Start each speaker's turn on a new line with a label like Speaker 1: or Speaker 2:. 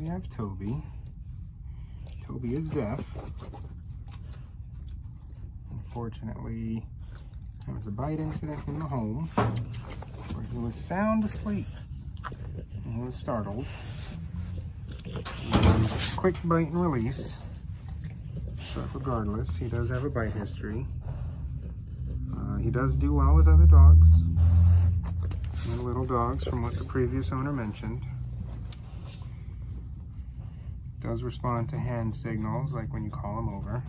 Speaker 1: we have Toby. Toby is deaf. Unfortunately, there was a bite incident in the home where he was sound asleep and he was startled. Quick bite and release. But regardless, he does have a bite history. Uh, he does do well with other dogs and little dogs from what the previous owner mentioned. Does respond to hand signals like when you call him over.